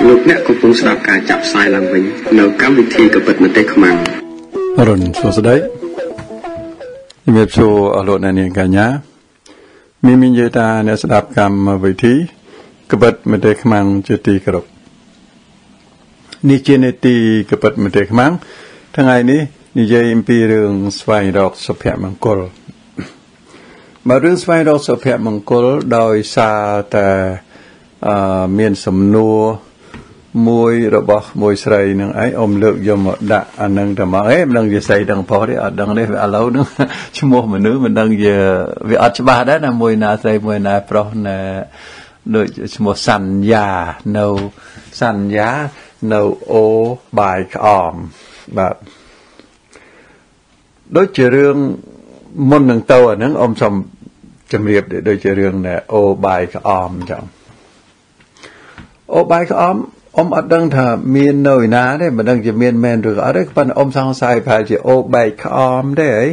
ស្តីលោកអ្នកកំពុងស្ដាប់ការចាប់ផ្សាយឡើងវិញនៅកម្មវិធីកពិតមទេសខ្មាំងរុនសួស្តីជំរាបសួរអស់លោកអ្នកនាងកញ្ញាមានមាននិយាយថាអ្នកស្ដាប់កម្មវិធីកពិតមទេសខ្មាំងជាទីគោរពនេះជានេតិកពិតមទេសខ្មាំងថ្ងៃនេះនិយាយអំពីរឿងស្វែងរកសុភមង្គលបើរឿងស្វែងរកសុភមង្គលដោយសារតែអឺមានសំណួរ មួយរបស់មួយស្រីនឹងឯងអ៊ំលើកយកមកដាក់អានឹងតែមកអេមិនដឹងវាស្អីដឹងផុសទេអត់ដឹងទេឥឡូវនឹងឈ្មោះមនុស្សមិនដឹងវាវាអត់ច្បាស់ដែរណាមួយណាស្រីមួយណាប្រុសណាដូចឈ្មោះសន្យានៅសន្យានៅអូបាយក្អមបាទដូចជារឿងមុននឹងទៅអាហ្នឹងអ៊ំសូមជម្រាបដូចជារឿងអូបាយក្អមអញ្ចឹងអូបាយក្អម អ៊ំអត់ដឹងថាមាននៅឯណាទេមិនដឹងជាមានមែនឬក៏អត់ទេប៉ុន្តែអ៊ំសង្ស័យប្រហែលជាអូបែកក្អមទេអី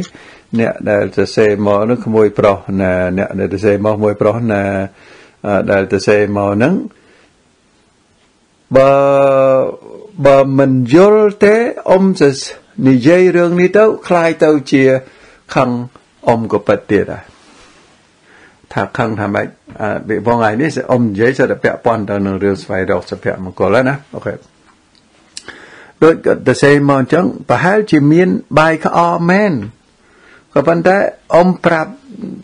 អ្នកដែលទៅសេមកនោះក្មួយប្រុសណាអ្នកដែលទៅសេមកមួយប្រុសណាដែលទៅសេមកហ្នឹងបើបើមិនយល់ទេអ៊ំจะនិយាយរឿងនេះទៅคล้ายទៅជាខឹងអ៊ំក៏ពិតទៀតដែរថាខឹងថាម៉េចអឺ បងថ្ងៃនេះអ៊ំនិយាយសិតតែពាក់ព័ន្ធទៅនឹងរឿងស្វែងរកសុភមង្គលណាអូខេដូចទៅសេមកអញ្ចឹងប្រហែលជាមានបាយក្អមមែនក៏ប៉ុន្តែអ៊ំប្រាប់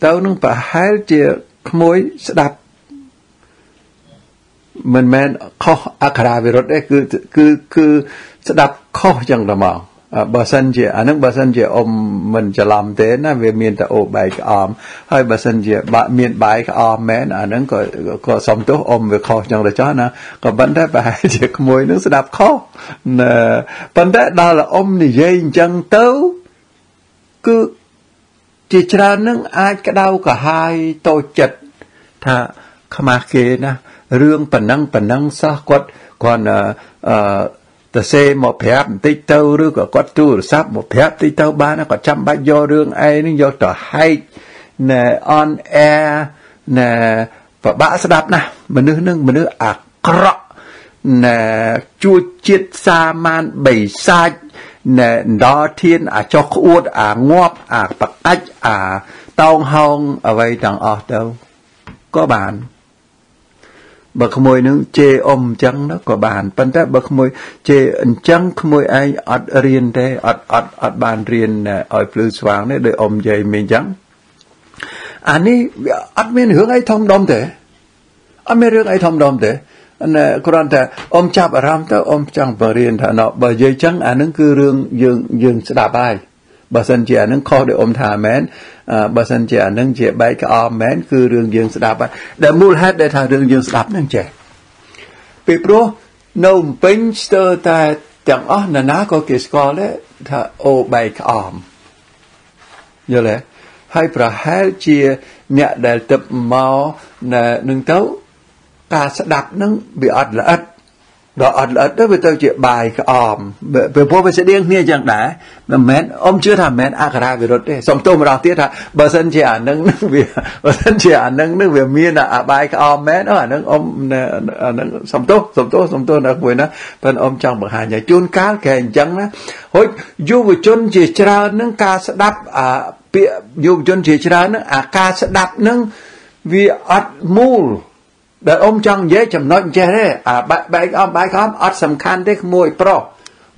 ទៅនឹងប្រហែលជាក្មួយស្ដាប់មិនមែនខុសអក្ខរាវិរុទ្ធទេគឺគឺគឺស្ដាប់ខុសចឹងតែមក បើសិនជាអានឹងបើសិនជាអ៊ំមិនច្រឡំទេណាវាមានតែអូបាយក្អមហើយបើសិនជាបាក់មានបាយក្អមមែនអានឹងក៏ក៏សំទោសអ៊ំវាខុសចឹងទៅចោះណាក៏ប៉ុន្តែប្រហែលជាក្មួយនឹងស្ដាប់ខុសណាប៉ុន្តែដល់អ៊ំនិយាយអញ្ចឹងទៅគឺជាច្រើននឹងអាចក្តៅក្រហាយតូចចិត្តថាខ្មាស់គេណារឿងប៉ុណ្ណឹងប៉ុណ្ណឹងសោះគាត់គាត់អឺ ទៅសេមកប្រាប់បន្តិចទៅឬក៏គាត់ទូរស័ព្ទមកប្រាប់តិចទៅបានគាត់ចាំបាច់យករឿងឯងនឹងយកទៅហែកណែ on air ណែប្របាក់ស្ដាប់ណាស់មនុស្សនឹងមនុស្សអាក្រក់ណែជួជាតិសាមានបីសាច់ណែដល់ធានអាចុះក្អួតអាងាប់អាបកាច់អាតោងហោងអ្វីទាំងអស់ទៅក៏បាន បើក្មួយនឹងជេរអ៊ំអញ្ចឹងក៏បានប៉ុន្តែបើក្មួយជេរអញ្ចឹងក្មួយឯងអត់រៀនទេអត់អត់អត់បានរៀនឲ្យភ្លឺស្វាងទេដោយអ៊ំនិយាយមិញអញ្ចឹងអានេះវាអត់មានរឿងអីធំដុំទេអត់មានរឿងអីធំដុំទេណែគ្រាន់តែអ៊ំចាប់អារម្មណ៍ទៅអ៊ំចង់បរៀនថាណោបើនិយាយចឹងអានឹងគឺរឿងយើងយើងស្ដាប់ហើយ បើសិនជាអានឹងខុសដោយអ៊ំថាមែនបើសិនជាអានឹងជាបែកក្អមមែនគឺរឿងយើងស្ដាប់ដែលមូលហេតុដែលថារឿងយើងស្ដាប់នឹងចេះពីព្រោះនៅភ្នំពេញស្ទើរតែទាំងអស់ណានាក៏គេស្គាល់ដែរថាអូបែកក្អមយល់ទេហើយប្រហែលជាអ្នកដែលទឹកមកនឹងទៅការស្ដាប់នឹងវាអត់ល្អិត ដល់អត់ល្អិតទៅវាទៅជាបាយក្អមពេលព្រោះវាស្តៀងគ្នាចឹងដែរមិនមែនអ៊ំជឿថាមិនមែនអក្ខរាវិរុទ្ធទេសុំទោសម្ដងទៀតថាបើសិនជាអានឹងវាបើសិនជាអានឹងនឹងវាមានអាបាយក្អមមែនអានឹងអ៊ំអានឹងសុំទោសសុំទោសសុំទោសនៅមួយណាប៉ុន្តែអ៊ំចង់បង្ហាញឲ្យជួនកាលគេអញ្ចឹងណាហូចយុវជនជាច្រើននឹងការស្ដាប់អាពាក្យយុវជនជាច្រើននឹងអាការស្ដាប់នឹងវាអត់មូល ដែលអ៊ំចង់និយាយចំណុចចេះទេអាបែកអមបែកអមអត់សំខាន់ទេក្មួយប្រុស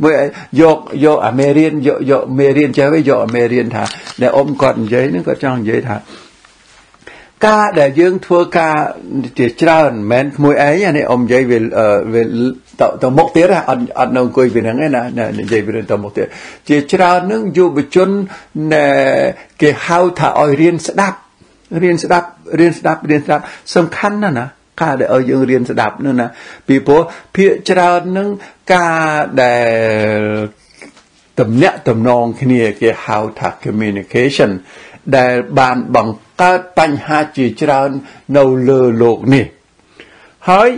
មួយយកយកអាមេរៀនយកយកមេរៀនចេះវិញយកអាមេរៀនថាដែលអ៊ំគាត់និយាយហ្នឹងគាត់ចង់និយាយថាការដែលយើងធ្វើការជាច្រើនមិនមែនក្មួយឯងនេះអ៊ំនិយាយវាវាទៅទៅមុខទៀតអត់អត់នៅអង្គុយពីហ្នឹងឯណានិយាយពីទៅមុខទៀតជាច្រើននឹងយុវជនគេហៅថាឲ្យរៀនស្ដាប់រៀនស្ដាប់រៀនស្ដាប់រៀនស្ដាប់សំខាន់ណាស់ណា ការដែលឲ្យយើងរៀនស្ដាប់នោះណាពីព្រោះភាកច្រើននឹងការដែលតំណាក់តំណងគ្នាគេហៅថា communication ដែលបានបង្កើតបញ្ហាជាច្រើននៅលើលោកនេះ ហើយ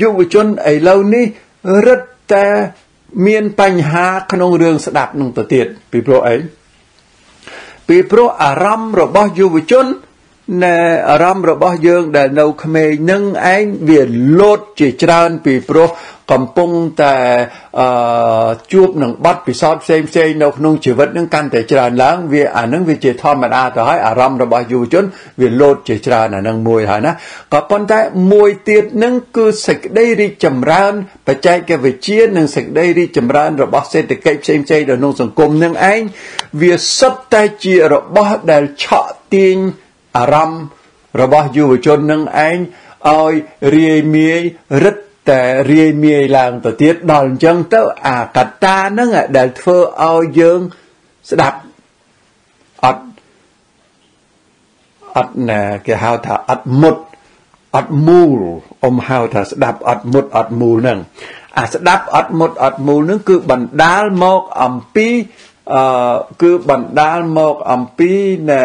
យុវជនឥឡូវនេះរឹតតែមានបញ្ហាក្នុងរឿងស្ដាប់នឹងទៅទៀតពីព្រោះអីពីព្រោះអារម្មណ៍របស់យុវជន ណែអារម្មណ៍របស់យើងដែលនៅក្មេងនឹងឯងវាលោតជាច្រើនពីព្រោះកំពុងតែអឺជួបនឹងបាត់ពិសោធន៍ផ្សេងផ្សេងនៅក្នុងជីវិតនឹងកាន់តែច្រើនឡើងវាអានឹងវាជាធម្មតាទៅហើយអារម្មណ៍របស់យុវជនវាលោតជាច្រើនអានឹងមួយហើយណាក៏ប៉ុន្តែមួយទៀតនឹងគឺសេចក្តីរីកចម្រើនបច្ចេកវិទ្យានិងសេចក្តីរីកចម្រើនរបស់សេដ្ឋកិច្ចផ្សេងផ្សេងនៅក្នុងសង្គមនឹងឯងវាសុទ្ធតែជារបស់ដែលឆក់ទាញ អារម្មណ៍របស់យុវជននឹងឯងឲ្យរាយមាយរឹតតែរាយមាយឡើងទៅទៀតដល់អញ្ចឹងទៅអាកត្តាហ្នឹងដែលធ្វើឲ្យយើងស្ដាប់អត់អត់ណាគេហៅថាអត់មុតអត់មូលអ៊ំហៅថាស្ដាប់អត់មុតអត់មូលហ្នឹងអាស្ដាប់អត់មុតអត់មូលហ្នឹងគឺបណ្ដាលមកអំពីអឺគឺបណ្ដាលមកអំពីណែ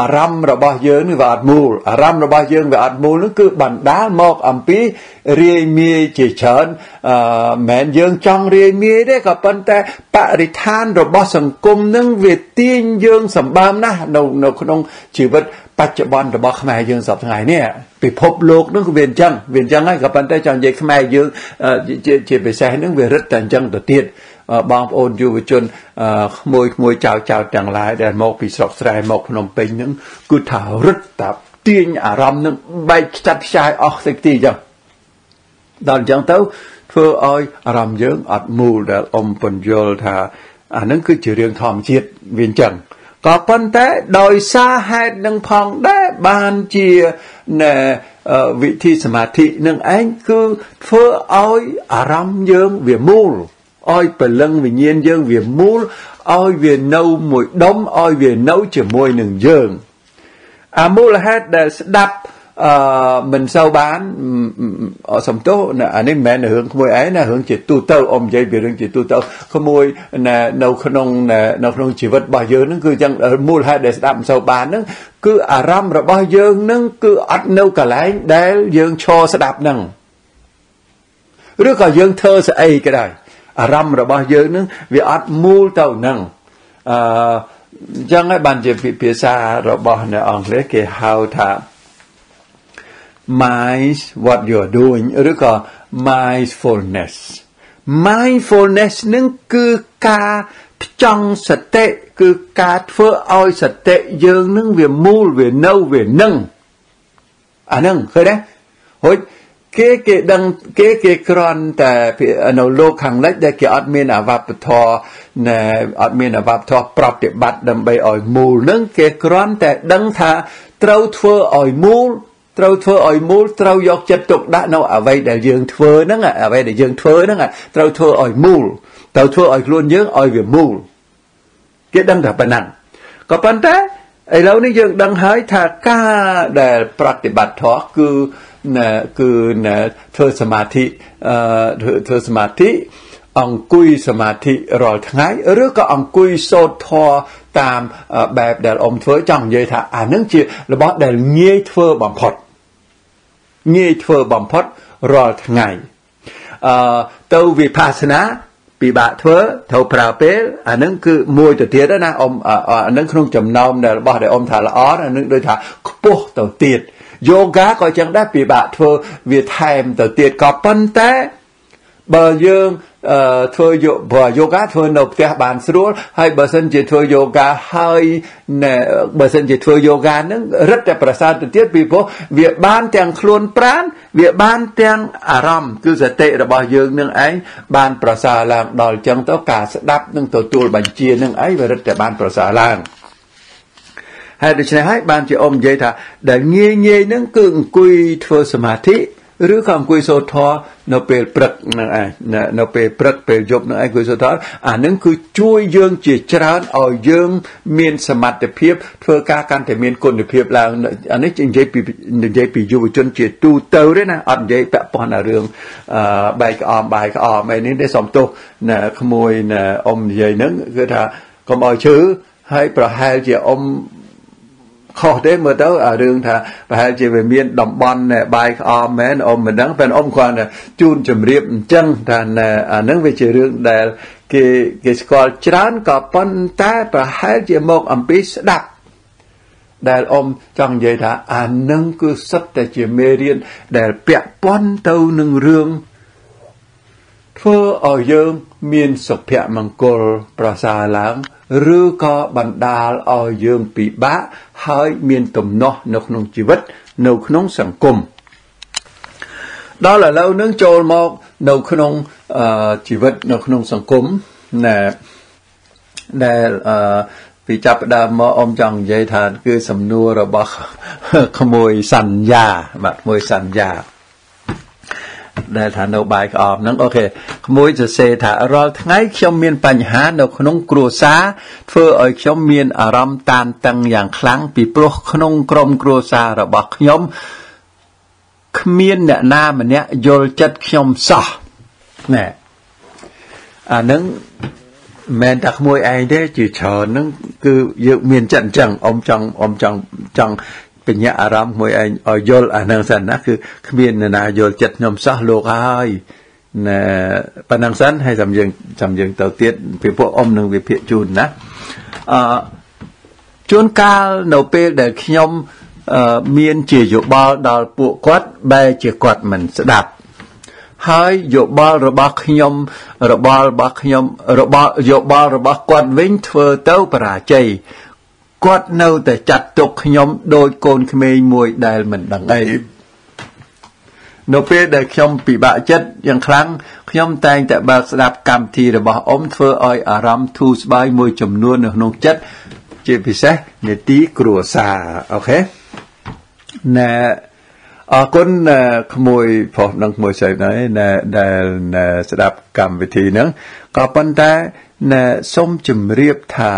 អារម្មណ៍របស់យើងនេះវាអត់មូលអារម្មណ៍របស់យើងវាអត់មូលនោះគឺបណ្ដាលមកអំពីរាយមាយជាច្រើនអឺមិនយើងចង់រាយមាយទេក៏ប៉ុន្តែបរិស្ថានរបស់សង្គមនឹងវាទាញយើងសម្បើមណាស់នៅនៅក្នុងជីវិតបច្ចុប្បន្នរបស់ខ្មែរយើងសពថ្ងៃនេះពិភពលោកនឹងវាអញ្ចឹងវាអញ្ចឹងហើយក៏ប៉ុន្តែចង់និយាយខ្មែរយើងជាជាពិសេសនឹងវារឹតតែអញ្ចឹងទៅទៀត បងប្អូនយុវជនក្មួយក្មួយចៅចៅទាំងឡាយដែលមកពីស្រុកស្រែមកភ្នំពេញនឹងគឺថារឹតតាទាញអារម្មណ៍នឹងបែកខ្ចាត់ខ្ចាយអស់សេចក្តីចឹងដល់អញ្ចឹងទៅធ្វើឲ្យអារម្មណ៍យើងអត់មូលដែលអ៊ំពន្យល់ថាអានឹងគឺជារឿងធម្មជាតិវាអញ្ចឹងក៏ប៉ុន្តែដោយសារហេតុនឹងផងដែរបានជាណែវិធីសមាធិនឹងឯងគឺធ្វើឲ្យអារម្មណ៍យើងវាមូល ឲ្យពលឹងវិញ្ញាណយើងវាមូលឲ្យវានៅមួយដុំឲ្យវានៅជាមួយនឹងយើងអាមូលហេតុដែលស្ដាប់អឺមិនសូវបានសំទោសអានេះមិនមែនរឿងក្មួយឯងណារឿងជាទូទៅអមនិយាយពីរឿងជាទូទៅក្មួយនៅក្នុងនៅក្នុងជីវិតរបស់យើងហ្នឹងគឺចឹងមូលហេតុដែលស្ដាប់មិនសូវបានហ្នឹងគឺអារម្មណ៍របស់យើងហ្នឹងគឺអត់នៅកន្លែងដែលយើងឈរស្ដាប់ហ្នឹងឬក៏យើងធ្វើស្អីក៏ដោយ អារម្មណ៍របស់យើងនឹងវាអត់មូលទៅនឹងអឺអញ្ចឹងហើយបានជាភាសារបស់នៅអង់គ្លេសគេហៅថា mind what you're doing ឬក៏ mindfulness mindfulness នឹងគឺការផ្ចង់សតិគឺការធ្វើឲ្យសតិយើងនឹងវាមូលវានៅវានឹងអានឹងឃើញទេហូច គេគេដឹងគេគេគ្រាន់តែនៅលោកខាងលិចដែលគេអត់មានអវបធរណែអត់មានអវបធរប្រតិបត្តិដើម្បីឲ្យមូលនឹងគេគ្រាន់តែដឹងថាត្រូវធ្វើឲ្យមូលត្រូវធ្វើឲ្យមូលត្រូវយកចិត្តទុកដាក់នៅអ្វីដែលយើងធ្វើហ្នឹងអ្វីដែលយើងធ្វើហ្នឹងត្រូវធ្វើឲ្យមូលត្រូវធ្វើឲ្យខ្លួនយើងឲ្យវាមូលគេដឹងតែប៉ុណ្ណឹងក៏ប៉ុន្តែ ឥឡូវនេះយើងដឹងហើយថាការដែលប្រតិបត្តិធម៌គឺណាគឺណាធ្វើសមាធិអឺធ្វើសមាធិអង្គុយសមាធិរាល់ថ្ងៃឬក៏អង្គុយសូត្រធម៌តាមបែបដែលអ៊ំធ្វើចង់និយាយថាអានឹងជារបស់ដែលងាយធ្វើបំផុតងាយធ្វើបំផុតរាល់ថ្ងៃអឺទៅវិបស្សនា ពិបាកធ្វើត្រូវប្រើពេលអានឹងគឺមួយទៅទៀតណាអ៊ំអានឹងក្នុងចំណោមដែលរបស់ដែលអ៊ំថាល្អអានឹងដូចថាខ្ពស់ទៅទៀតយូហ្គាក៏ចឹងដែរពិបាកធ្វើវាថែមទៅទៀតក៏ប៉ុន្តែ បើយើងអឺធ្វើយបើយូហ្គាធ្វើនៅផ្ទះបានស្រួលហើយបើសិនជាធ្វើយូហ្គាហើយបើសិនជាធ្វើយូហ្គាហ្នឹងរឹតតែប្រសើរទៅទៀតពីព្រោះវាបានទាំងខ្លួនប្រាណវាបានទាំងអារម្មណ៍គឺសតិរបស់យើងនឹងឯងបានប្រសើរឡើងដល់ចឹងទៅការស្ដាប់និងទទួលបញ្ជានឹងឯងវារឹតតែបានប្រសើរឡើងហើយដូច្នេះហើយបានជាអ៊ំនិយាយថាដែលងាយងាយហ្នឹងគឺអង្គុយធ្វើសមាធិ ឬក៏អង្គុយសូត្រធម៌នៅពេលព្រឹកហ្នឹងឯងនៅពេលព្រឹកពេលយប់ហ្នឹងឯងអង្គុយសូត្រធម៌អាហ្នឹងគឺជួយយើងជាច្រើនឲ្យយើងមានសមត្ថភាពធ្វើការកាន់តែមានគុណភាពឡើងអានេះនិយាយពីនិយាយពីយុវជនជាទូទៅទេណាអត់និយាយពាក់ព័ន្ធដល់រឿងអឺបែកក្អមបាយក្អមអីនេះទេសំទោសណាក្មួយណាអ៊ំនិយាយហ្នឹងគឺថាកុំឲ្យឈឺហើយប្រហែលជាអ៊ំ ខុសទេមើលទៅអារឿងថាប្រហែលជាវាមានតំបន់បាយក្អមមែនអ៊ំមិនដឹងពេលអ៊ំគ្រាន់តែជូនជំរាបអញ្ចឹងថាអានឹងវាជារឿងដែលគេគេស្គាល់ច្រើនក៏ប៉ុន្តែប្រហែលជាមកអំពីស្ដាប់ដែលអមចង់និយាយថាអានឹងគឺសិតតែជាមេរៀនដែលពាក់ព័ន្ធទៅនឹងរឿងធ្វើឲ្យយើងមានសុភមង្គលប្រសើរឡើង ឬក៏បណ្ដាលឲ្យយើងពិបាកហើយមានទំនាស់នៅក្នុងជីវិត នៅក្នុងសង្គមដល់ឥឡូវនឹងចូលមកនៅក្នុងជីវិតនៅក្នុងសង្គមណែដែលអឺពីចាប់ដើមមកអមចង់និយាយថាគឺសំណួររបស់ក្មួយសន្យាបាទក្មួយសន្យា ដែលថានៅបាយក្អមហ្នឹងអូខេក្មួយសរសេរថារាល់ថ្ងៃខ្ញុំមានបញ្ហានៅក្នុងគ្រួសារធ្វើឲ្យខ្ញុំមានអារម្មណ៍តានតឹងយ៉ាងខ្លាំងពីព្រោះក្នុងក្រុមគ្រួសាររបស់ខ្ញុំគ្មានអ្នកណាម្នាក់យល់ចិត្តខ្ញុំសោះណែអានឹងមិនតែក្មួយឯងទេជាច្រើនហ្នឹងគឺយើងមានចិត្តអញ្ចឹងអ៊ំចង់អ៊ំចង់ចង់ បញ្ញាអារម្មណ៍មួយឯងឲ្យយល់អានឹងសិនណាគឺគ្មាននរណាយល់ចិត្តខ្ញុំសោះលោកហើយណែប៉ុណ្ណឹងសិនហើយចាំយើងចាំយើងទៅទៀតពីពួកអ៊ំនឹងវិភាគជូនណាអឺជួនកាលនៅពេលដែលខ្ញុំមានជាយោបល់ដល់ពួកគាត់បែរជាគាត់មិនស្ដាប់ហើយយោបល់របស់ខ្ញុំរបល់របស់ខ្ញុំរបល់យោបល់របស់គាត់វិញធ្វើទៅបរាជ័យ គាត់នៅតែចាត់ទុកខ្ញុំដូចកូនក្មេងមួយដែលមិនដឹងអីនៅពេលដែលខ្ញុំពិបាកចិត្តយ៉ាងខ្លាំងខ្ញុំតែងតែបើកស្ដាប់កម្មវិធីរបស់អ៊ំធ្វើឲ្យអារម្មណ៍ធូរស្បើយមួយចំនួននៅក្នុងចិត្តជាពិសេសនេតិគ្រួសារអូខេណែអរគុណក្មួយប្រុសនិងក្មួយស្រីដែរដែលស្ដាប់កម្មវិធីហ្នឹងក៏ប៉ុន្តែសូមជម្រាបថា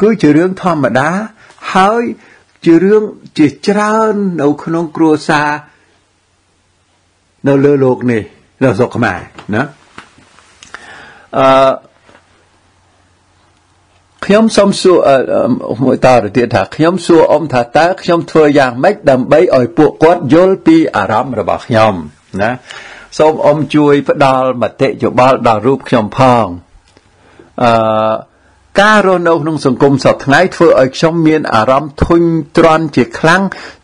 គឺជារឿងធម្មតា ហើយជារឿងជាច្រើននៅក្នុងគ្រួសារនៅលើលោកនេះនៅស្រុកខ្មែរណាអឺខ្ញុំសូមសួរមួយតទៅទៀតថាខ្ញុំសួរអ៊ំថាតើខ្ញុំធ្វើយ៉ាងម៉េចដើម្បីឲ្យពួកគាត់យល់ពីអារម្មណ៍របស់ខ្ញុំណាសូមអ៊ំជួយផ្ដល់មតិយោបល់ដល់រូបខ្ញុំផងអឺ ការរស់នៅក្នុងសង្គមសពថ្ងៃធ្វើឲ្យខ្ញុំមានអារម្មណ៍ធុញទ្រាន់ជាខ្លាំង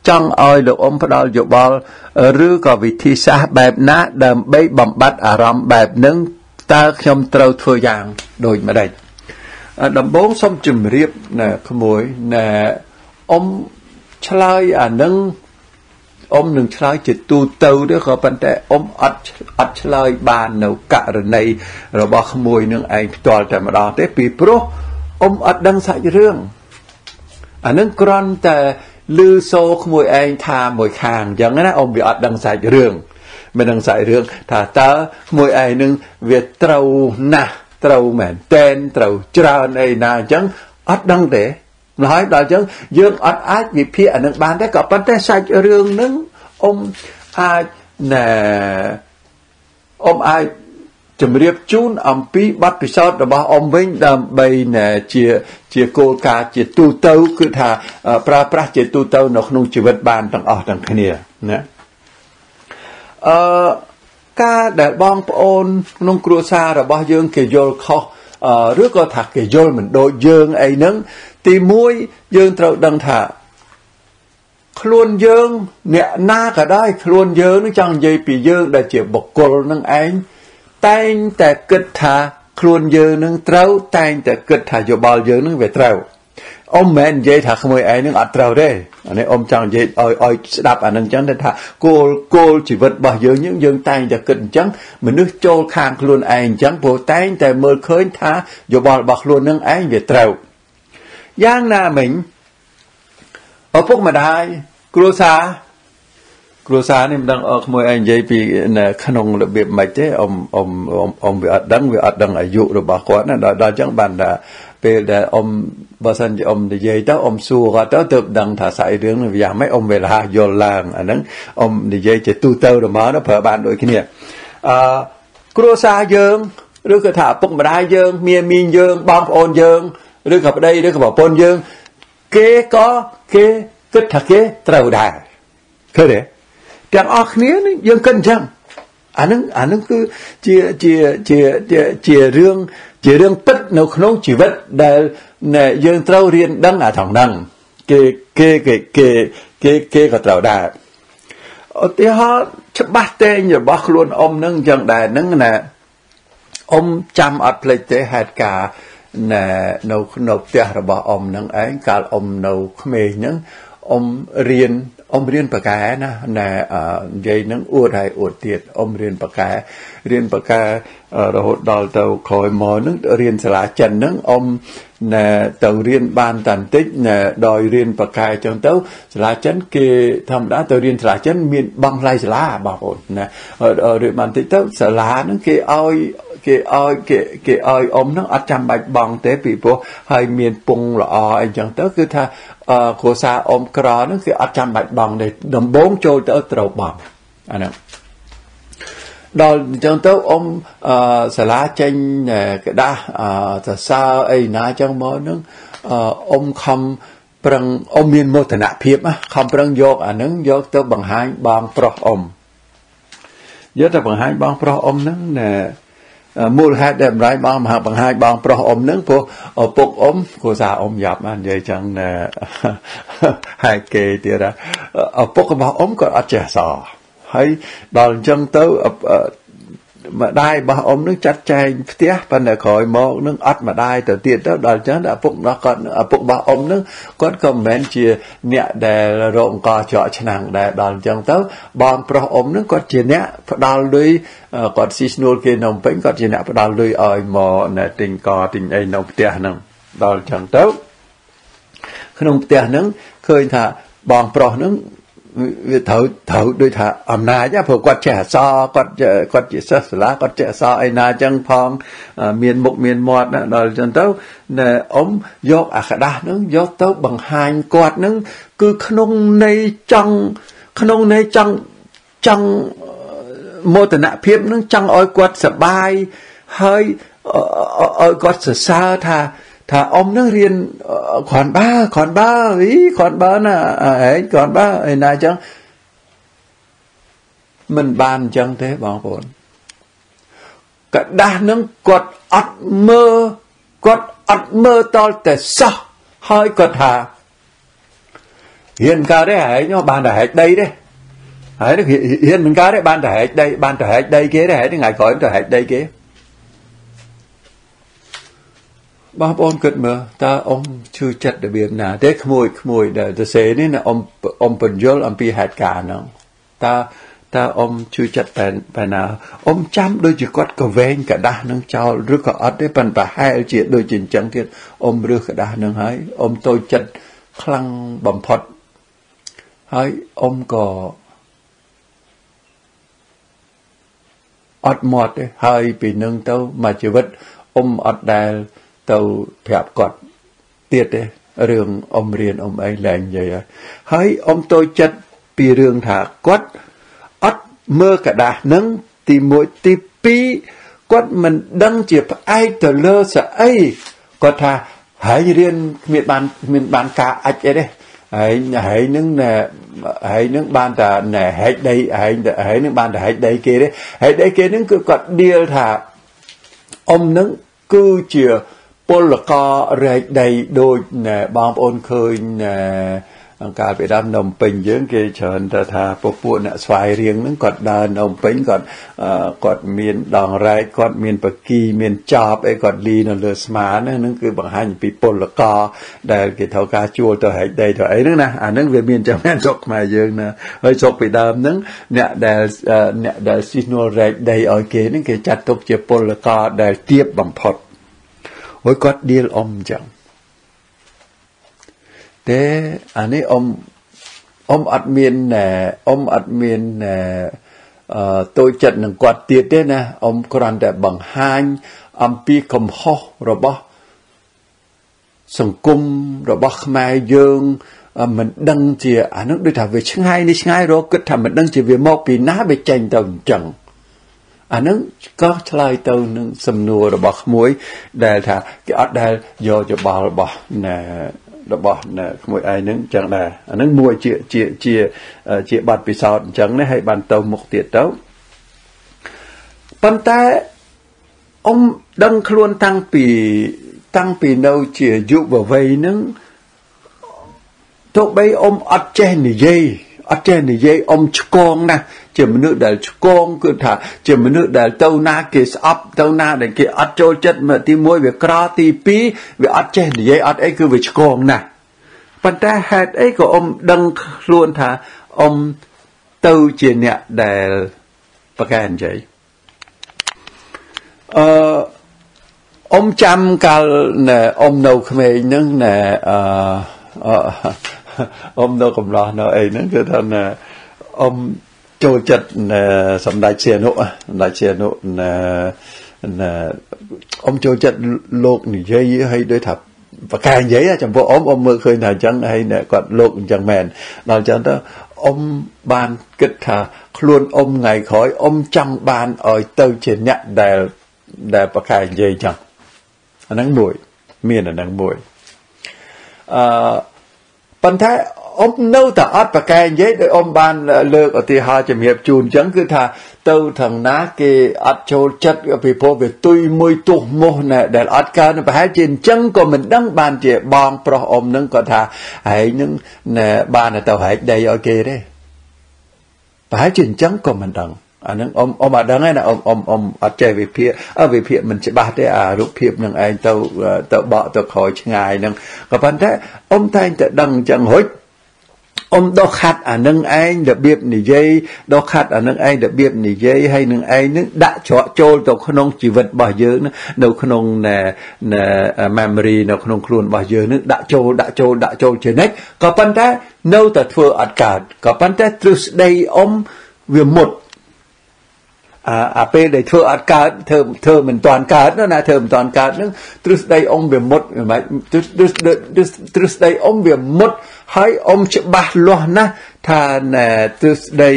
ចង់ឲ្យលោកអ៊ំផ្ដល់យោបល់ឬក៏វិធីសាស្ត្របែបណា ដើម្បីបំបត្តិអារម្មណ៍បែបហ្នឹងតើខ្ញុំត្រូវធ្វើយ៉ាងដូចម្ដេចដំបូងសូមជម្រាបណាក្មួយណាអ៊ំឆ្លើយអានឹង អ៊ំនឹងឆ្លើយជាទូទៅទេក៏ប៉ុន្តែអ៊ំអត់អត់ឆ្លើយបាននៅករណីរបស់ក្មួយនឹងឯងផ្ទាល់តែម្ដងទេពីព្រោះអ៊ំអត់ដឹងសាច់រឿងអានឹងគ្រាន់តែលឺសូក្មួយឯងថាមួយខាងអញ្ចឹងណាអ៊ំវាអត់ដឹងសាច់រឿងមិនដឹងសាច់រឿងថាតើក្មួយឯងនឹងវាត្រូវណាស់ត្រូវមែនតែនត្រូវច្រើនអីណាអញ្ចឹងអត់ដឹងទេ ម្ល៉េះដល់អញ្ចឹងយើងអត់អាចវិភាគអានឹងបានទេក៏ប៉ុន្តែសាច់រឿងនឹងអ៊ំអាចណែអ៊ំអាចជំរាបជូនអំពីបទពិសោធន៍របស់អ៊ំវិញដើម្បីជាជាគោលការណ៍ជាទូទៅគឺថាប្រើប្រាស់ជាទូទៅនៅក្នុងជីវិតបានទាំងអស់ទាំងគ្នាណាអឺការដែលបងប្អូនក្នុងគ្រួសាររបស់យើងគេយល់ខុសឬក៏ថាគេយល់មិនដូចយើងអីហ្នឹង ទី1យើងត្រូវដឹងថា ខ្លួនយើង អ្នកណាក៏ដោយខ្លួនយើងនឹងចង់និយាយពីយើងដែលជាបុគ្គលនឹងឯងតែងតែគិតថាខ្លួនយើងនឹងត្រូវតែងតែគិតថាយោបល់យើងនឹងវាត្រូវអ៊ំមិននិយាយថាក្មួយឯងនឹងអត់ត្រូវទេអានេះអ៊ំចង់និយាយឲ្យឲ្យស្ដាប់អានឹងចឹងថាគោលគោលជីវិតរបស់យើងយើងយើងតែងតែគិតអញ្ចឹងមនុស្សចូលខាងខ្លួនឯងអញ្ចឹងព្រោះតែងតែមើលឃើញថាយោបល់របស់ខ្លួននឹងឯងវាត្រូវ យ៉ាងណាមិញឪពុកម្ដាយគ្រួសារគ្រួសារនេះមិនដឹងអស់ក្មួយឯងនិយាយពីក្នុងរបៀបម៉េចទេអ៊ំអ៊ំអ៊ំវាអត់ដឹងវាអត់ដឹងអាយុរបស់គាត់ណាដល់ដល់អញ្ចឹងបានថាពេលដែលអ៊ំបើសិនជាអ៊ំនិយាយទៅអ៊ំសួរគាត់ទៅទើបដឹងថាសាច់រឿងនឹងយ៉ាងម៉េចអ៊ំវាលះយល់ឡើងអាហ្នឹងអ៊ំនិយាយជាទូទៅរបស់ទៅប្រើបានដូចគ្នាអឺគ្រួសារយើងឬក៏ថាឪពុកម្ដាយយើង មានមីងយើងបងប្អូនយើង ឬក៏ប្តីឬក៏ប្រពន្ធយើង គេក៏គេគិតថាគេត្រូវដែរឃើញទេទាំងអស់គ្នាយើងគិតអញ្ចឹងអានឹងអានឹងគឺជាជាជាជារឿងជារឿងពិតនៅក្នុងជីវិតដែលណែយើងត្រូវរៀនដឹងអាថងហ្នឹងគេគេគេគេគេគេក៏ត្រូវដែរឧទាហរណ៍ច្បាស់តែងរបស់ខ្លួនអ៊ំនឹងអញ្ចឹងដែរហ្នឹងណាអ៊ំចាំអត់ភ្លេចទេហេតុការណែ នៅក្នុងផ្ទះរបស់អ៊ំនឹងឯងកាលអ៊ំនៅក្មេងហ្នឹងអ៊ំរៀនអ៊ំរៀនបកែណាណែនិយាយនឹងអួតហើយអួតទៀតអ៊ំរៀនបកែរៀនបការហូតដល់ទៅក្រោយមកនឹងរៀនសាលាចិននឹងអ៊ំណែទៅរៀនបានតាន់តិចណែដោយរៀនបកែចឹងទៅសាលាចិនគេធម្មតាទៅរៀនសាលាចិនមានបង់ថ្លៃសាលាបងប្អូនណារៀនបានតិចទៅសាលានឹងគេឲ្យ គេឲ្យគេគេឲ្យអ៊ំនឹងអត់ចាំបាច់បង់ទេពីព្រោះហើយមានពងល្អអីចឹងទៅគឺថាគ្រួសារអ៊ំក្រនឹងគឺអត់ចាំបាច់បង់ទេដំបូងចូលទៅត្រូវបង់អាហ្នឹងដល់អញ្ចឹងទៅអ៊ំសាលាចេញក្តាស់សរសើរអីណាអញ្ចឹងមកនឹងអ៊ំខំប្រឹងអ៊ំមានមោទនភាពខំប្រឹងយកអាហ្នឹងយកទៅបង្ហាញបងប្រុសអ៊ំយកទៅបង្ហាញបងប្រុសអ៊ំហ្នឹងណែ មូលហេតុដែលម្លាយបងមហាបង្ហាញបងប្រុសអ៊ំហ្នឹងព្រោះឪពុកអ៊ំគ្រួសារអ៊ំយ៉ាប់ណានិយាយចឹងណែហើយគេទៀតឪពុករបស់អ៊ំក៏អត់ចេះសរហើយដល់អញ្ចឹងទៅ ម្ដាយរបស់អ៊ំនឹងចាត់ចែងផ្ទះប៉ុន្តែក្រោយមកនឹងអត់ម្ដាយទៅទៀតទៅដល់អញ្ចឹងឪពុករបស់គាត់ឪពុករបស់អ៊ំនឹងគាត់ក៏មិនមែនជាអ្នកដែលរកអង្គច្រកឆ្នាំងដែរដល់អញ្ចឹងទៅបងប្រុសអ៊ំនឹងគាត់ជាអ្នកផ្ដាល់លុយគាត់ស៊ីស្នួលគេនៅពេញគាត់ជាអ្នកផ្ដាល់លុយឲ្យមកទិញកទិញអីនៅផ្ទះហ្នឹងដល់អញ្ចឹងទៅក្នុងផ្ទះហ្នឹងឃើញថាបងប្រុសហ្នឹង វាត្រូវត្រូវដូចថាអំណាចព្រោះគាត់ចេះអសរគាត់គាត់ជាសិស្សសាលាគាត់ចេះអសរអីណាចឹងផងមានមុខមានមាត់ដល់ចឹងទៅណែអ៊ំយកអាក្តាស់ហ្នឹងយកទៅបង្ហាញគាត់ហ្នឹងគឺក្នុងន័យចង់ក្នុងន័យចង់ចង់មោទនភាពហ្នឹងចង់ឲ្យគាត់សប្បាយហើយឲ្យគាត់សរសើរថា ថាអ៊ំនឹងរៀនគ្រាន់បើគ្រាន់បើអីគ្រាន់បើណាហែងគ្រាន់បើឯណាចឹងមិនបានអញ្ចឹងទេបងប្អូនកដាស់នឹងគាត់អត់មើលគាត់អត់មើលតលតែសោះហើយគាត់ថាហ៊ានកើតទេហែងបានតែហែកដីទេហើយហ៊ានមិនកើតទេបានតែហែកដីបានតែហែកដីគេទេហែងថ្ងៃក្រោយទៅហែកដីគេ បងប្អូនគិតមើលតើអ៊ំឈឺចិត្តរបៀបណាទេក្មួយក្មួយដែលទៅសេនេះណាអ៊ំអ៊ំបញ្យល់អំពីហេតុការណ៍ហ្នឹងតើតើអ៊ំឈឺចិត្តបែបណាអ៊ំចាំដូចជាគាត់ក៏វែងกระដាស់នឹងចោលឬក៏អត់ទេប៉ុន្តែប្រហែលជាដូចជាអញ្ចឹងទៀតអ៊ំរើសกระដាស់នឹងហើយអ៊ំតូចចិត្តខ្លាំងបំផុតហើយអ៊ំក៏អត់មាត់ទេហើយពីនឹងទៅមួយជីវិតអ៊ំអត់ដែល ទៅប្រាប់គាត់ទៀតទេរឿងអ៊ំរៀនអ៊ំអីលែងនិយាយហើយអ៊ំតូចចិត្តពីរឿងថាគាត់អត់មើលกระดาษនឹងទី1ទី2គាត់មិនដឹងជាផ្អែកទៅលើស្អីគាត់ថាហើយរៀនគ្មានបានគ្មានបានការអាចអីទេហើយហើយនឹងហើយនឹងបានតែហែកដីហើយហើយនឹងបានតែហែកដីគេទេហែកដីគេនឹងគឺគាត់ដៀលថាអ៊ំនឹងគឺជា ពលកររែកដីដូចបងប្អូនឃើញកាលពីដើមនៅពេញយើងគេច្រើនទៅថាពពួកអ្នកស្វាយរៀងហ្នឹងគាត់ដើរនៅពេញគាត់គាត់មានដងរែកគាត់មានបកីមានចប់អីគាត់លីនៅលើស្មាហ្នឹងគឺបង្ហាញពីពលករដែលគេត្រូវការជួលទៅហែកដីទៅអីហ្នឹងណាអាហ្នឹងវាមានចំណែនស្រុកខ្មែរយើងណាហើយស្រុកពីដើមហ្នឹងអ្នកដែលអ្នកដែល seasonal រែកដីឲ្យគេហ្នឹងគេចាត់ទុកជាពលករដែលទាបបំផុត ហើយគាត់ដៀលអ៊ំអញ្ចឹងតែអានេះអ៊ំអ៊ំអត់មានអ៊ំអត់មានអឺតូចចិត្តនឹងគាត់ទៀតទេណាអ៊ំគ្រាន់តែបង្ហាញអំពីកំហុសរបស់សង្គមរបស់ខ្មែរយើងមិនដឹងជាអានោះដូចថាវាឆ្ងាយនេះឆ្ងាយរកគិតថាមិនដឹងជាវាមកពីណាវាចេញទៅអញ្ចឹង អានឹងក៏ឆ្លើយទៅនឹងសំណួររបស់ក្មួយ ដែលថាគេអត់ដែលយកយោបល់របស់ណែរបស់ក្មួយឯងនឹងចឹងដែរអានឹងមួយជាជាជាជាបាត់ពិសោធន៍អញ្ចឹងណាហើយបានទៅមុខទៀតទៅប៉ុន្តែអ៊ំដឹងខ្លួនតាំងពីតាំងពីនៅជាយុវវ័យហ្នឹងទោះបីអ៊ំអត់ចេះនិយាយ អត់ចេះនិយាយអ៊ំឆ្កងណាស់ជាមនុស្សដែលឆ្កងគឺថាជាមនុស្សដែលទៅណាគេស្អប់ទៅណាដែលគេអត់ចូលចិត្តមកទី1វាក្រទី2វាអត់ចេះនិយាយអត់អីគឺវាឆ្កងណាស់ប៉ុន្តែហេតុអីក៏អ៊ំដឹងខ្លួនថាអ៊ំទៅជាអ្នកដែលប្រកែនិយាយអឺអ៊ំចាំកាលអ៊ំនៅក្មេងហ្នឹងណែអឺ អ៊ំនៅកំឡោះនៅអីហ្នឹងគឺថាអ៊ំចូលចិត្តសម្ដេចសៀនុសម្ដេចសៀនុអ៊ំចូលចិត្តលោកនិយាយឲ្យដូចថាបកែនិយាយចំពោះអ៊ំអ៊ំមើលឃើញថាអញ្ចឹងហើយគាត់លោកអញ្ចឹងមែនដល់អញ្ចឹងទៅអ៊ំបានគិតថាខ្លួនអ៊ំថ្ងៃក្រោយអ៊ំចង់បានឲ្យទៅជាអ្នកដែលដែលបកែនិយាយអញ្ចឹងអាហ្នឹងមួយមានអាហ្នឹងមួយអឺ ប៉ុន្តែអ៊ំនៅតែអត់ប្រកែកនិយាយដោយអ៊ំបានលើកឧទាហរណ៍ជំរាបជូនអញ្ចឹងគឺថាទៅທາງណាគេអត់ចូលចិត្តពីព្រោះវាទុយមួយទុះមោះណែដែលអត់កើតប្រហែលជាអញ្ចឹងក៏មិនដឹងបានជាបងប្រុសអ៊ំនឹងគាត់ថាហែងនឹងបានទៅហែកដីឲ្យគេទេប្រហែលជាអញ្ចឹងក៏មិនដឹង អានឹងអ៊ំអ៊ំអត់ដឹងទេណាអ៊ំអ៊ំអ៊ំអត់ចេះវិភាគអើវិភាគមិនច្បាស់ទេអារូបភាពនឹងឯងទៅទៅបកទៅក្រោយឆ្ងាយនឹងក៏ប៉ុន្តែអ៊ំតែងតែដឹងអញ្ចឹងហុចអ៊ំដកខាត់អានឹងឯងរបៀបនិយាយដកខាត់អានឹងឯងរបៀបនិយាយហើយនឹងឯងនឹងដាក់ច្រកចូលទៅក្នុងជីវិតរបស់យើងនៅក្នុង memory នៅក្នុងខ្លួនរបស់យើងនឹងដាក់ចូលដាក់ចូលដាក់ចូលជានិច្ចក៏ប៉ុន្តែនៅតែធ្វើអត់កើតក៏ប៉ុន្តែទ្រឹស្ដីអ៊ំវាមុត អាអាពេលដែលធ្វើអត់កើតធ្វើធ្វើមិនតាន់កើតណាធ្វើមិនតាន់កើតនឹងទ្រឹស្ដីអ៊ំវាមុតមិនទ្រឹស្ដីអ៊ំវាមុតហើយអ៊ំច្បាស់លាស់ណាស់ថាទ្រឹស្ដី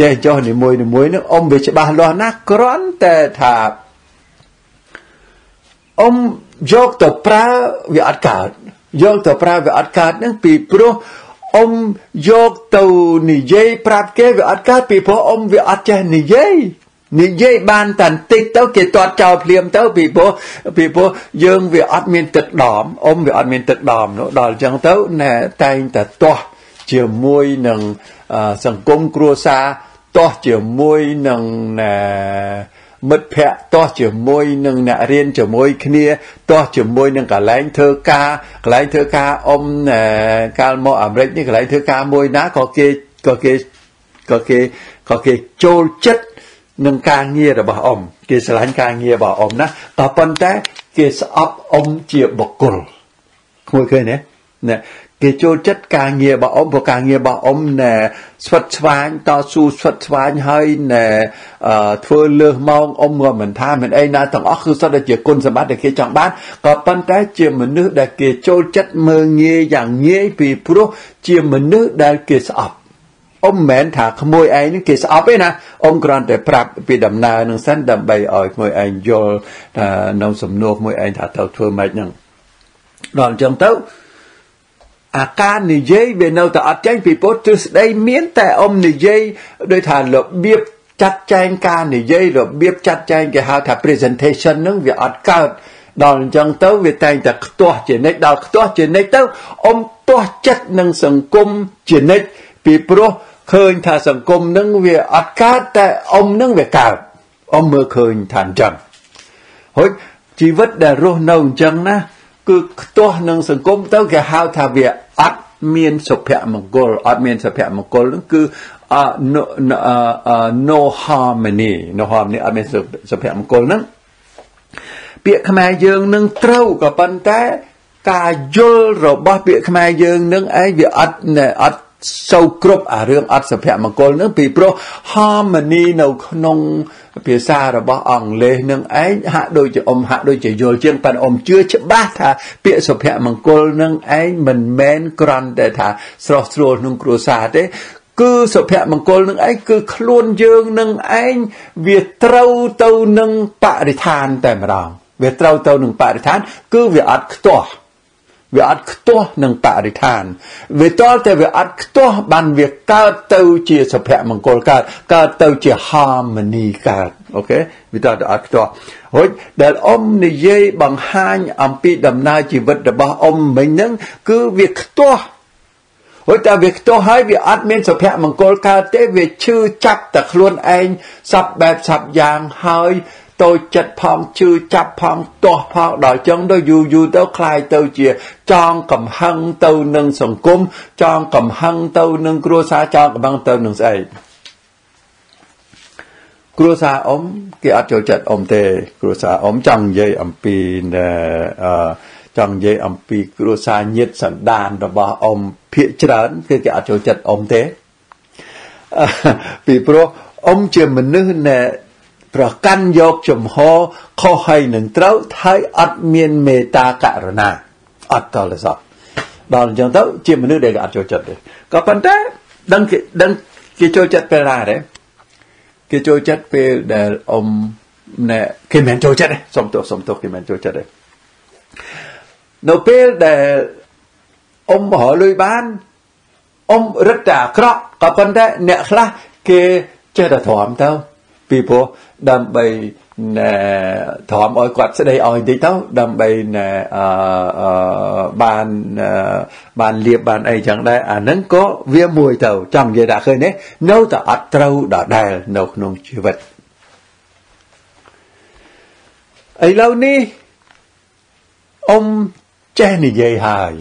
ចេះចោះនីមួយនីមួយនឹងអ៊ំវាច្បាស់លាស់ណាស់គ្រាន់តែថាអ៊ំយកទៅប្រើវាអត់កើតយកទៅប្រើវាអត់កើតនឹងពីព្រោះអ៊ំយកទៅនិយាយប្រាប់គេវាអត់កើតពីព្រោះអ៊ំវាអត់ចេះនិយាយ និយាយបានតែបន្តិចទៅគេទាត់ចោលភ្លាមទៅពីព្រោះពីព្រោះយើងវាអត់មានទឹកដមអ៊ំវាអត់មានទឹកដមនោះដល់អញ្ចឹងទៅណែតែងតែទាស់ជាមួយនឹងសង្គមគ្រួសារទាស់ជាមួយនឹងណែមិត្តភ័ក្តិទាស់ជាមួយនឹងអ្នករៀនជាមួយគ្នាទាស់ជាមួយនឹងកន្លែងធ្វើការកន្លែងធ្វើការអ៊ំកាលមកអាមេរិកនេះកន្លែងធ្វើការមួយណាក៏គេក៏គេក៏គេក៏គេចូលចិត្ត នឹងការងាររបស់អ៊ំគេស្រឡាញ់ការងាររបស់អ៊ំណាក៏ប៉ុន្តែគេស្អប់អ៊ំជាបុគ្គលគួរឃើញទេណាគេចូលចិត្តការងាររបស់អ៊ំព្រោះការងាររបស់អ៊ំណែស្វិតស្វាញតស៊ូស្វិតស្វាញហើយណែធ្វើលើសម៉ោងអ៊ំក៏មិនថាមិនអីណាទាំងអស់គឺសុទ្ធតែជាគុណសម្បត្តិដែលគេចង់បានក៏ប៉ុន្តែជាមនុស្សដែលគេចូលចិត្តមើងងាយយ៉ាងងាយពីព្រោះជាមនុស្សដែលគេស្អប់ អ៊ំមិនមែនថាក្មួយឯងនឹងគេស្អប់ទេណាអ៊ំគ្រាន់តែប្រាប់ពីដំណើរនឹងសិនដើម្បីឲ្យក្មួយឯងយល់ថានៅសំណួរក្មួយឯងថាទៅធ្វើម៉េចហ្នឹងដល់អញ្ចឹងទៅអាការនិយាយវានៅតែអត់ចេញពីពុទ្ធទ្រឹស្ដីមានតែអ៊ំនិយាយដោយថារបៀបចាត់ចែងការនិយាយរបៀបចាត់ចែងគេហៅថា presentation ហ្នឹងវាអត់កើតដល់អញ្ចឹងទៅវាតែងតែខ្ទាស់ជានិច្ចដល់ខ្ទាស់ជានិច្ចទៅអ៊ំទាស់ចិត្តនឹងសង្គមជានិច្ចពីព្រោះ ឃើញថាសង្គមនឹងវាអត់កើតតែអ៊ំនឹងវាកើតអ៊ំមើលឃើញថាអញ្ចឹងហូចជីវិតដែលរស់នៅអញ្ចឹងណាគឺខ្ទាស់នឹងសង្គមទៅគេហៅថាវាអត់មានសុភមង្គលអត់មានសុភមង្គលនឹងគឺ no no harmony no harmony អត់មានសុភមង្គលហ្នឹងពាក្យខ្មែរយើងនឹងត្រូវក៏ប៉ុន្តែ ការយល់របស់ពាក្យខ្មែរយើងនឹងឯងវាអត់អត់ សូវគ្រប់អារឿងអត់សុភមង្គលនឹងពីព្រោះ harmony នៅក្នុងភាសារបស់អង់គ្លេសនឹងឯងហាក់ដូចជាអ៊ំហាក់ដូចជាយល់ជាងប៉ិនអ៊ំជឿច្បាស់ថាពាក្យសុភមង្គលនឹងឯងមិនមែនគ្រាន់តែថាស្រស់ស្រួលក្នុងគ្រួសារទេគឺសុភមង្គលនឹងឯងគឺខ្លួនយើងនឹងឯងវាត្រូវទៅនឹងបរិស្ថានតែម្ដងវាត្រូវទៅនឹងបរិស្ថាន គឺវាអត់ខ្ទាស់ វាអត់ខ្ទាស់នឹងបរិស្ថានវាតលតែវាអត់ខ្ទាស់បានវាកើតទៅជាសុភមង្គលកើតកើតទៅជា harmony កើតអូខេវាតើអត់ខ្ទាស់ហូចដែលអ៊ំនិយាយបង្ហាញអំពីដំណើរជីវិតរបស់អ៊ំមិញហ្នឹងគឺវាខ្ទាស់ហូចតែវាខ្ទាស់ហើយវាអត់មានសុភមង្គលកើតទេវាឈឺចាប់តែខ្លួនឯងសັບបែបសັບយ៉ាងហើយតូចចិត្តផងឈឺចាប់ផងទាស់ផងដល់ចឹងទៅយូរយូរទៅคล้ายទៅជាចងកំហឹងទៅនឹងសង្គមចងកំហឹងទៅនឹងគ្រួសារចងកំហឹងទៅនឹងស្អីគ្រួសារអ៊ំគេអត់ចូលចិត្តអ៊ំទេគ្រួសារអ៊ំចង់និយាយអំពីអឺចង់និយាយអំពីគ្រួសារញាតិសន្តានរបស់អ៊ំភាកច្រើនគឺគេអត់ចូលចិត្តអ៊ំទេពីព្រោះអ៊ំជាមនុស្សដែល ប្រកាន់យកចំហខុសហើយនឹងត្រូវហើយអត់មានមេត្តាករុណាអត់តលសោះដល់អញ្ចឹងទៅជាមនុស្សដែលអត់ចូលចិត្តទេក៏ប៉ុន្តែដឹងគេដឹងគេចូលចិត្តពេលណាទេគេចូលចិត្តពេលដែលអ៊ំណែគេមិនចូលចិត្តទេសុំទោសសុំទោសគេមិនចូលចិត្តទេនៅពេលដែលអ៊ំបរលុយបានអ៊ំរឹតតែអាក្រក់ក៏ប៉ុន្តែអ្នកខ្លះគេចេះតែទ្រាំទៅ ពីព្រោះដើម្បីណែធំឲ្យគាត់ស្ដីឲ្យបន្តិចទៅដើម្បីណែអឺបានបានលៀបបានអីចឹងដែរអាហ្នឹងក៏វាមួយទៅចង់និយាយថាឃើញទេនៅតែអត់ត្រូវដដែលនៅក្នុងជីវិតឥឡូវនេះអ៊ំចេះនិយាយហើយ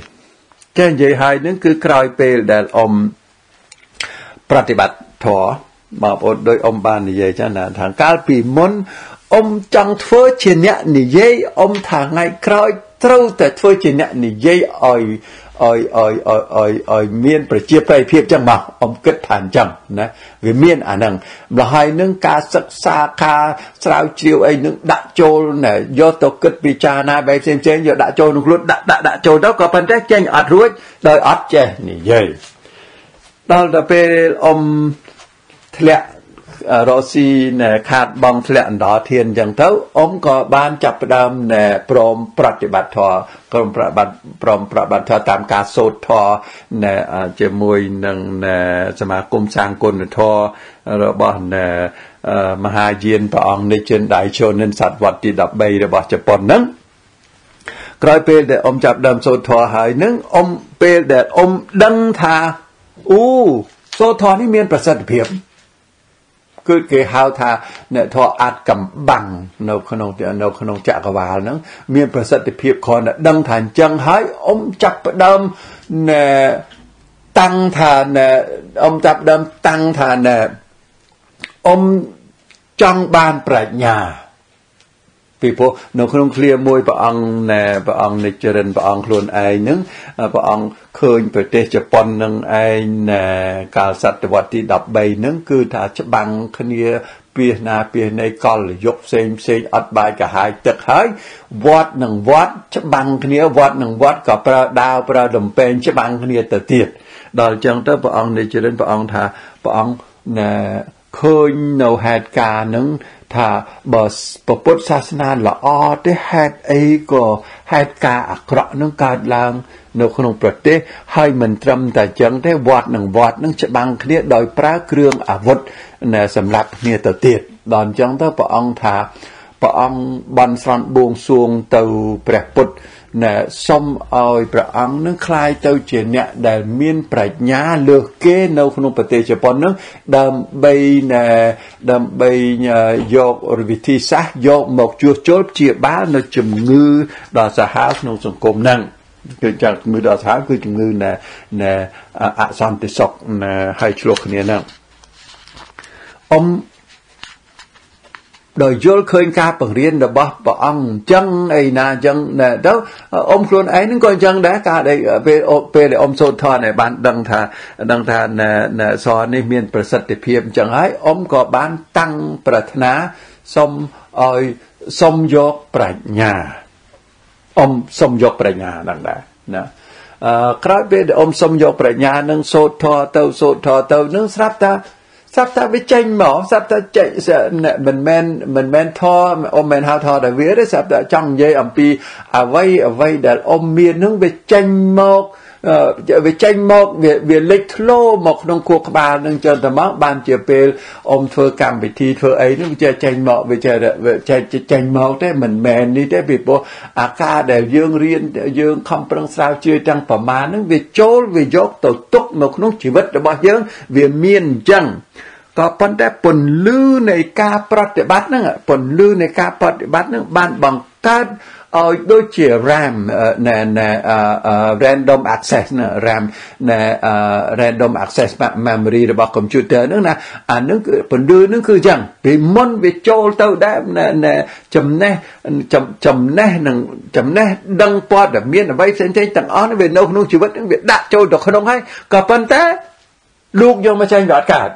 ចេះនិយាយហើយនឹងគឺក្រោយពេលដែលអ៊ំប្រតិបត្តិធម៌ បងប្អូនដោយអ៊ំបាននិយាយចឹងណាថាកាលពីមុនអ៊ំចង់ធ្វើជាអ្នកនិយាយអ៊ំថាថ្ងៃក្រោយត្រូវតែធ្វើជាអ្នកនិយាយឲ្យឲ្យឲ្យឲ្យឲ្យឲ្យមាន ប្រជាប្រិយភាពចឹងមកអ៊ំគិតថាអញ្ចឹងណាវាមានអាហ្នឹងម្ល៉េះហើយនឹងការសិក្សាការស្រាវជ្រាវអីនឹងដាក់ចូលណែយកទៅគិតពិចារណាបែបផ្សេងផ្សេងយកដាក់ចូលក្នុងខ្លួនដាក់ដាក់ដាក់ចូលទៅក៏ប៉ុន្តែចេញអត់រួចដោយអត់ចេះនិយាយដល់ទៅពេលអ៊ំ ធ្លាក់រស់ស៊ីណែខាតបងធ្លាក់អណ្ដោធានអញ្ចឹងទៅអ៊ំក៏បានចាប់ផ្ដើមណែព្រមប្រតិបត្តិធម៌ព្រមប្រតិបត្តិព្រមប្រតិបត្តិធម៌តាមការសូត្រធម៌ណែជាមួយនឹងណែសមាគមសាងគុណធម៌របស់ណែមហាយានព្រះអង្គនិជិនដៃជនិនសតវត្សទី13របស់ជប៉ុនហ្នឹងក្រោយពេលដែលអ៊ំចាប់ដើមសូត្រធម៌ហើយនឹងអ៊ំពេលដែលអ៊ំដឹងថាអូសូត្រធម៌នេះមានប្រសិទ្ធភាព គឺគេហៅថាអ្នកធម៌អាចកំបាំងនៅក្នុងនៅក្នុងចក្រវាលហ្នឹងមានប្រសិទ្ធភាពគ្រាន់តែដឹងថាអញ្ចឹងហើយអ៊ំចាប់ផ្ដើមណែតាំងថាណែអ៊ំចាប់ផ្ដើមតាំងថាណែអ៊ំចង់បានប្រាជ្ញា ពីព្រោះនៅក្នុងឃ្លាមួយព្រះអង្គណែព្រះអង្គនិច្ចរិនព្រះអង្គខ្លួនឯងហ្នឹងព្រះអង្គឃើញប្រទេសជប៉ុននឹងឯងណែកាលសតវត្សទី13ហ្នឹងគឺថាច្បាំងគ្នាពីណាពីនៃកលយុគផ្សេងផ្សេងអត់បាយកាហាយទឹកហើយវត្តនឹងវត្តច្បាំងគ្នាវត្តនឹងវត្តក៏ប្រើដាវប្រើដំពេងច្បាំងគ្នាទៅទៀតដល់អញ្ចឹងទៅព្រះអង្គនិច្ចរិនព្រះអង្គថាព្រះអង្គណែ ឃើញនៅហេតុការណ៍នឹងថាបើពុទ្ធសាសនាល្អទេហេតុអីក៏ហេតុការអាក្រក់នឹងកើតឡើង នៅក្នុងប្រទេស ហើយមិនត្រឹមតែចឹងទេវត្តនឹងវត្តនឹងច្បាំងគ្នាដោយប្រើគ្រឿងអាវុធសម្រាប់គ្នាទៅទៀតដល់អញ្ចឹងទៅព្រះអង្គថាព្រះអង្គបានស្រន់បួងសួងទៅព្រះពុទ្ធ ណែសុំឲ្យព្រះអង្គនឹងคล้ายទៅជាអ្នកដែលមានប្រាជ្ញាលើសគេនៅក្នុងប្រទេសជប៉ុននឹងដើម្បីណែដើម្បីយកវិធីសាស្ត្រយកមកជួសជុលព្យាបាលនៅជំងឺដ៏សាហាវក្នុងសង្គមហ្នឹងគឺចាជំងឺដ៏សាហាវគឺជំងឺណែណែអសន្តិសុខណែហើយឆ្លោះគ្នាហ្នឹងអ៊ំ ដោយយល់ឃើញការបង្រៀនរបស់ព្រះអង្គអញ្ចឹងអីណាអញ្ចឹងទៅអ៊ំខ្លួនឯងនឹងក៏អញ្ចឹងដែរការដែលពេលពេលដែលអ៊ំសូត្រធម៌ này បានដឹងថាដឹងថាសរនេះមានប្រសិទ្ធភាពអញ្ចឹងហើយអ៊ំក៏បានតាំងប្រាថ្នាសុំឲ្យសុំយកប្រាជ្ញាអ៊ំសុំយកប្រាជ្ញាហ្នឹងដែរណាអឺក្រោយពេលដែលអ៊ំសុំយកប្រាជ្ញានឹងសូត្រធម៌ទៅសូត្រធម៌ទៅនឹងស្រាប់តែ ស្រាប់តែវាចេញមកស្រាប់តែចេញមិនមែនមិនមែនធរអ៊ំមិនហៅធរតែវាទេស្រាប់តែចង់និយាយអំពីអ្វីអ្វីដែលអ៊ំមាននឹងវាចេញមក វាចេញមកវាវាលេចធ្លោមកក្នុងខួរក្បាលនឹងចឹងទៅមកបានជាពេលអមធ្វើកម្មវិធីធ្វើអីនឹងវាចេញមកវាចេញចេញមកទេមិនមែននេះទេពីព្រោះអាការដែលយើងរៀនយើងខំប្រឹងស្រាវជ្រាវទាំងប្រមាណនឹងវាចូលវាយកទៅទុកនៅក្នុងជីវិតរបស់យើងវាមានអញ្ចឹងក៏ប៉ុន្តែពន្លឺនៃការប្រតិបត្តិហ្នឹងពន្លឺនៃការប្រតិបត្តិហ្នឹងបានបង្កើតឲ្យដូចជា RAM ណែណែ random access ណា RAM ណែ random access memory របស់ computer ហ្នឹងណាអាហ្នឹងគឺពន្លឺហ្នឹងគឺអញ្ចឹងពីមុនវាចូលទៅដែរណែចំណេះចំណេះនឹងចំណេះដឹងព័ត៌មានអ្វីផ្សេងៗទាំងអស់វានៅក្នុងជីវិតហ្នឹងវាដាក់ចូលទៅក្នុងហើយក៏ប៉ុន្តែលោកយកមកចេញវាអត់កើត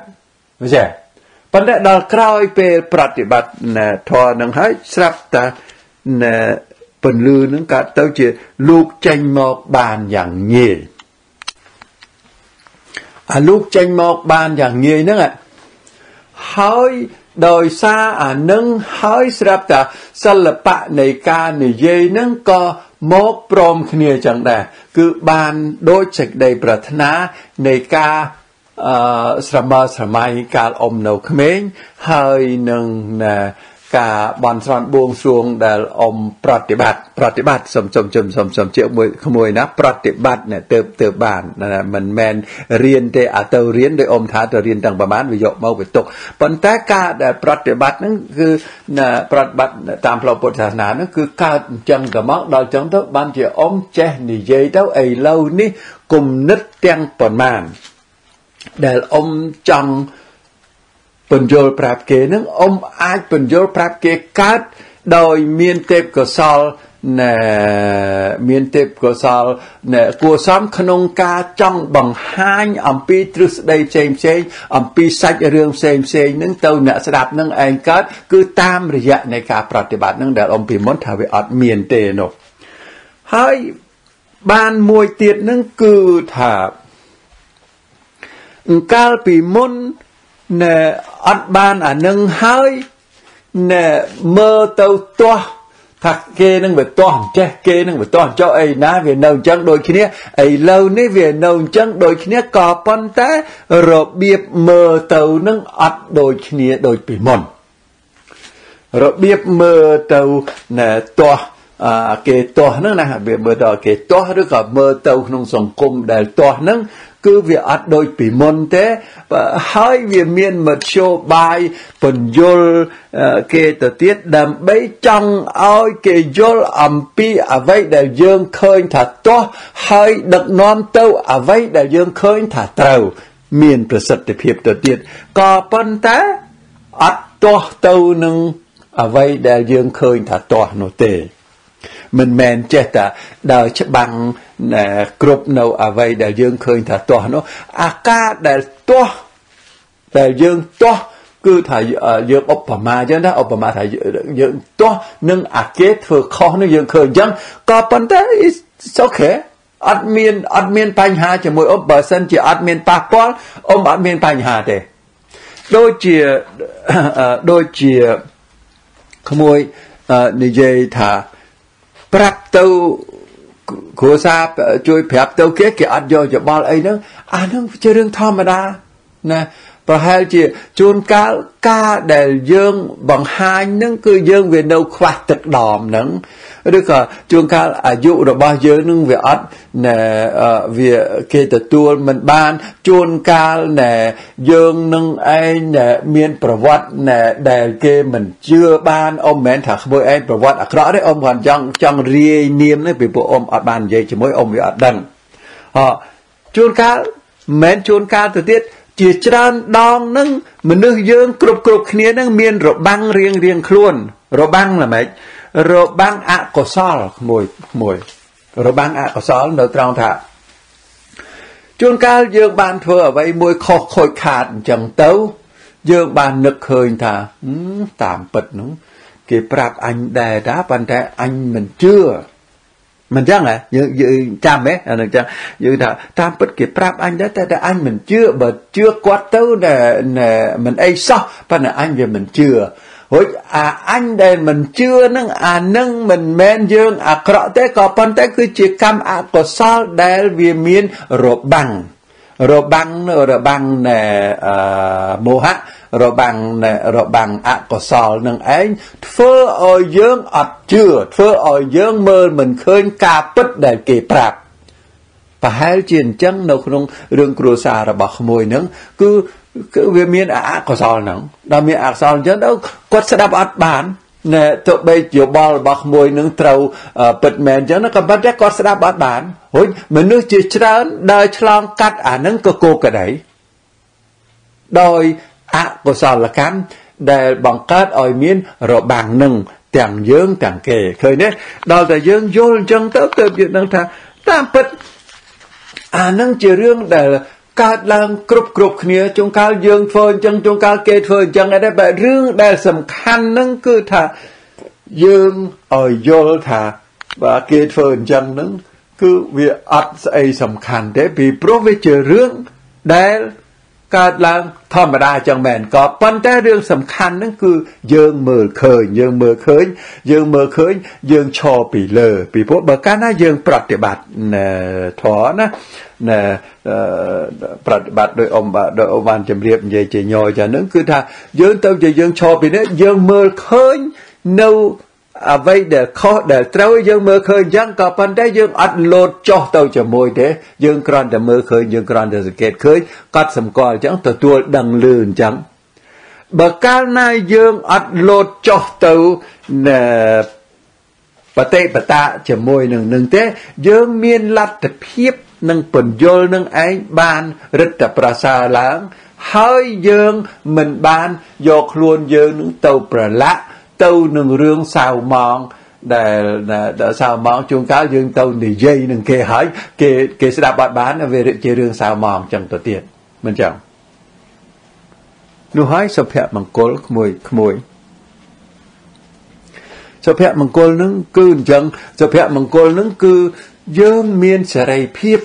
មិនទេប៉ុន្តែដល់ក្រោយពេលប្រតិបត្តិធម៌នឹងហើយស្រាប់តែ ពន្លឺនឹងកើតទៅជាលោកចេញមកបានយ៉ាងងាយអាលោកចេញមកបានយ៉ាងងាយហ្នឹងហើយដោយសារអានឹងហើយស្រាប់តែសិល្បៈនៃការនិយាយហ្នឹងក៏មកព្រមគ្នាចឹងដែរគឺបានដូចសេចក្តីប្រាថ្នានៃការអឺស្រមើស្រមៃកាលអមនៅក្មេងហើយនឹង ការបន់ស្រន់បួងសួងដែលអមប្រតិបត្តិប្រតិបត្តិសំសំជុំសំសំជាមួយក្មួយណាប្រតិបត្តិណែទៅទៅបានមិនមែនរៀនទេអាទៅរៀនដោយអមថាទៅរៀនទាំងប្រមាណវាយកមកវាទុកប៉ុន្តែការដែលប្រតិបត្តិហ្នឹងគឺប្រតិបត្តិតាមផ្លូវពុទ្ធសាសនាហ្នឹងគឺកើតអញ្ចឹងទៅមកដល់អញ្ចឹងទៅបានជាអមចេះនិយាយទៅឥឡូវនេះគុណិតទាំងប៉ុន្មានដែលអមចង់ ពន្យល់ប្រាប់គេនឹងអ៊ំអាចពន្យល់ប្រាប់គេកើតដោយមានទេពកោសលណែមានទេពកោសលណែគួសមក្នុងការចង់បង្ហាញអំពីទ្រឹស្ដីផ្សេងផ្សេងអំពីសាច់រឿងផ្សេងផ្សេងនឹងទៅអ្នកស្ដាប់នឹងឯងកើតគឺតាមរយៈនៃការប្រតិបត្តិនឹងដែលអំពីមុនថាវាអត់មានទេនោះហើយបានមួយទៀតនឹងគឺថាកាលពីមុន ណែអត់បានអានឹងហើយណែមើលទៅទាស់ថាគេនឹងវាទាស់ចេះគេនឹងវាទាស់ចុះអីណាវានៅអញ្ចឹងដូចគ្នាឥឡូវនេះវានៅអញ្ចឹងដូចគ្នាក៏ប៉ុន្តែរបៀបមើលទៅនឹងអត់ដូចគ្នាដូចពីមុនរបៀបមើលទៅណែទាស់អាគេទាស់ហ្នឹងណាវាមើលទៅគេទាស់ឬក៏មើលទៅក្នុងសង្គមដែលទាស់ហ្នឹង គឺវាអត់ដូចពីមុនទេហើយវាមានមធ្យោបាយពន្យល់គេទៅទៀតដើម្បីចង់ឲ្យគេយល់អំពីអ្វីដែលយើងឃើញថាទាស់ហើយដឹកនាំទៅអ្វីដែលយើងឃើញថាត្រូវ មានប្រសិទ្ធភាពទៅទៀតក៏ប៉ុន្តែអត់ទាស់ទៅនឹងអ្វីដែលយើងឃើញថាទាស់នោះទេ មិនមែនចេះតែដើរច្បាំងគ្រប់នៅអ្វីដែលយើងឃើញថាទាស់នោះអាការដែលទាស់ដែលយើងទាស់គឺថាយើងឧបមាអញ្ចឹងណាឧបមាថាយើងទាស់នឹងអាគេធ្វើខុសនឹងយើងឃើញអញ្ចឹងក៏ប៉ុន្តែ it's okay អត់មានអត់មានបញ្ហាជាមួយអ៊ំបើសិនជាអត់មានប៉ះពាល់អ៊ំអត់មានបញ្ហាទេដូចជាដូចជាក្មួយនិយាយថា ប្រាប់ទៅគ្រួសារជួយប្រាប់ទៅគេគេអត់យកយោបល់អីហ្នឹងអាហ្នឹងជារឿងធម្មតាណា ប្រហែលជាជួនកាលការដែលយើងបង្ហាញនឹងគឺយើងវានៅខ្វះទឹកដមនឹងឬក៏ជួនកាលអាយុរបស់យើងនឹងវាអត់ណែវាគេទទួលមិនបាន ជួនកាលណែយើងនឹងឯងណែមានប្រវត្តិណែដែលគេមិនជឿបានអ៊ំមិនមែនថាក្មួយឯងប្រវត្តិអាក្រក់ទេអ៊ំគាត់ចង់ចង់រាយនាមនេះពីព្រោះអ៊ំអត់បាននិយាយជាមួយអ៊ំវាអត់ដឹងអជួនកាលមិនមែនជួនកាលទៅទៀត ជាច្រើនដងនឹងមនុស្សយើងគ្រប់គ្រប់គ្នានឹងមានរបាំងរៀងរៀងខ្លួន របាំងល្មិចរបាំងអកុសលមួយមួយរបាំងអកុសលនៅត្រង់ថាជួនកាលយើងបានធ្វើអ្វីមួយខុសខូចខាតអញ្ចឹងទៅយើងបាននឹកឃើញថាតាមពិតនោះគេប្រាប់អញដែរតាប៉ុន្តែអញមិនជឿ មិនចឹងហ៎យើងយើងចាំហ៎អានឹងចឹងយើងថាតាមពិតគេប្រាប់អញដែរតែតែអញមិនជឿបើជឿគាត់ទៅដែលមិនអីសោះប៉ុន្តែអញវាមិនជឿរួចអាអញដែលមិនជឿនឹងអានឹងមិនមែនយើងអាក្រក់ទេក៏ប៉ុន្តែគឺជាកម្មអកុសលដែលវាមានរបាំង របាំងរបាំងនៃអឺមោហៈរបាំងនៃរបាំងអកុសលនឹងឯងធ្វើឲ្យយើងអត់ជឿធ្វើឲ្យយើងមើលមិនឃើញការពិតដែលគេប្រាប់ប្រហែលជាអញ្ចឹងនៅក្នុងរឿងគ្រួសាររបស់ក្មួយនឹងគឺគឺវាមានអកុសលហ្នឹងដល់មានអកុសលអញ្ចឹងទៅគាត់ស្ដាប់អត់បាន ណែទោះបីយោបល់របស់ក្មួយនឹងត្រូវពិតមែនអញ្ចឹងក៏ប៉ុន្តែគាត់ស្ដាប់អត់បានរួចមនុស្សជាច្រើនដើរឆ្លងកាត់អានឹងក៏គោកក្តីដោយអកុសលកម្មដែលបង្កើតឲ្យមានរបាំងនឹងទាំងយើងទាំងគេឃើញទេដល់តែយើងយល់អញ្ចឹងទៅទៅយើងដឹងថាតាមពិតអានឹងជារឿងដែល កើតឡើងគ្រប់គ្រប់គ្នាជួនកាលយើងធ្វើអញ្ចឹងជួនកាលគេធ្វើអញ្ចឹងដែរបែបរឿងដែលសំខាន់ហ្នឹងគឺថាយើងឲ្យយល់ថាបើគេធ្វើអញ្ចឹងហ្នឹងគឺវាអត់ស្អីសំខាន់ទេពីព្រោះវាជារឿងដែល កើតឡើងធម្មតាចឹងមែនក៏ប៉ុន្តែរឿងសំខាន់ហ្នឹងគឺយើងមើលឃើញយើងមើលឃើញ យើងមើលឃើញយើងឈរពីលើ ពីព្រោះបើកាលណាយើងប្រតិបត្តិធម៌ណាណាប្រតិបត្តិដោយអ៊ំដោយអ៊ំបានជម្រាបនិយាយជាញយចាហ្នឹងគឺថាយើងទៅជាយើងឈរពីនេះយើងមើលឃើញនៅ អ្វីដែលខុសដែលត្រូវយើងមើលឃើញអញ្ចឹងក៏ប៉ុន្តែយើងអត់លោតចុះទៅជាមួយទេយើងគ្រាន់តែមើលឃើញយើងគ្រាន់តែសង្កេតឃើញកត់សម្គាល់អញ្ចឹងទទួលដឹងលឺអញ្ចឹងបើកាលណាយើងអត់លោតចុះទៅបតិបតាជាមួយនឹងនឹងទេ យើងមានលទ្ធភាពនឹងពន្យល់នឹងឯងបានរិទ្ធប្រសើរឡើង ហើយយើងមិនបានយកខ្លួនយើងនឹងទៅប្រឡាក់ ទៅនឹងរឿងសៅម៉ងដែលដែលសៅម៉ងជួនកាលយើងទៅនិយាយនឹងគេហើយគេគេស្ដាប់បាត់បានវាជារឿងសៅម៉ងចឹងទៅទៀតមិនចឹងនោះហើយសុភមង្គលក្មួយក្មួយសុភមង្គលនឹងគឺអញ្ចឹងសុភមង្គលនឹងគឺយើងមានសេរីភាព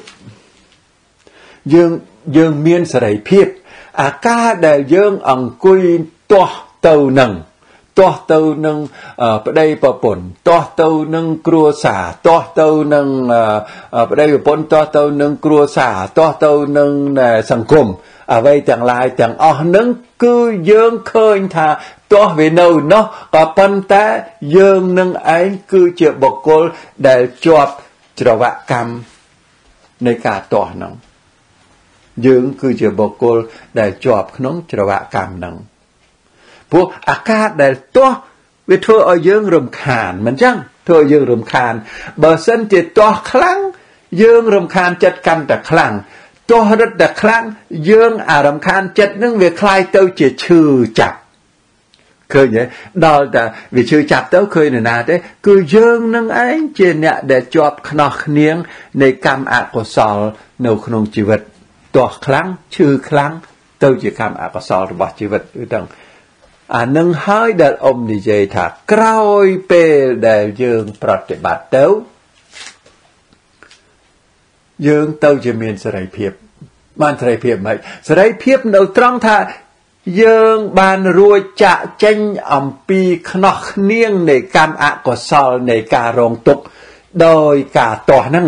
យើងយើងមានសេរីភាព អាការដែលយើងអង្គុយទាស់ទៅនឹង ទាស់ទៅនឹងប្តីប្រពន្ធទាស់ទៅនឹងគ្រួសារទាស់ទៅនឹងប្តីប្រពន្ធទាស់ទៅនឹងគ្រួសារទាស់ទៅនឹងសង្គមអ្វីទាំងឡាយទាំងអស់នឹងគឺយើងឃើញថាទាស់វានៅនោះក៏ប៉ុន្តែយើងនឹងឯងគឺជាបុគ្គលដែលជាប់ច្រវកម្មនៃការទាស់ហ្នឹងយើងគឺជាបុគ្គលដែលជាប់ក្នុងច្រវកម្មហ្នឹង ព្រោះអាកាសដែលទាស់វាធ្វើឲ្យយើងរំខានមិនចឹងធ្វើឲ្យយើងរំខានបើសិនជាទាស់ខ្លាំងយើងរំខានចិត្តកាន់តែខ្លាំងទាស់រឹតតែខ្លាំងយើងអារំខានចិត្តនឹងវាคล้ายទៅជាឈឺចាប់ឃើញទេដល់តែវាឈឺចាប់ទៅឃើញនរណាទេគឺយើងនឹងឯងជាអ្នកដែលជាប់ខ្នោះខ្នៀងនៃកម្មអកុសលនៅក្នុងជីវិតទាស់ខ្លាំងឈឺខ្លាំងទៅជាកម្មអកុសលរបស់ជីវិតគឺទាំង អានឹងហើយដែលអ៊ំនិយាយថាក្រោយពេលដែលយើងប្រតិបត្តិទៅយើងទៅជាមានសេរីភាព បានសេរីភាពមិនសេរីភាពនៅត្រង់ថាយើងបានរួចចាក់ចេញអំពីខ្នោះខ្នៀងនៃកម្មអកុសលនៃការរងទុក្ខដោយការទាស់ហ្នឹង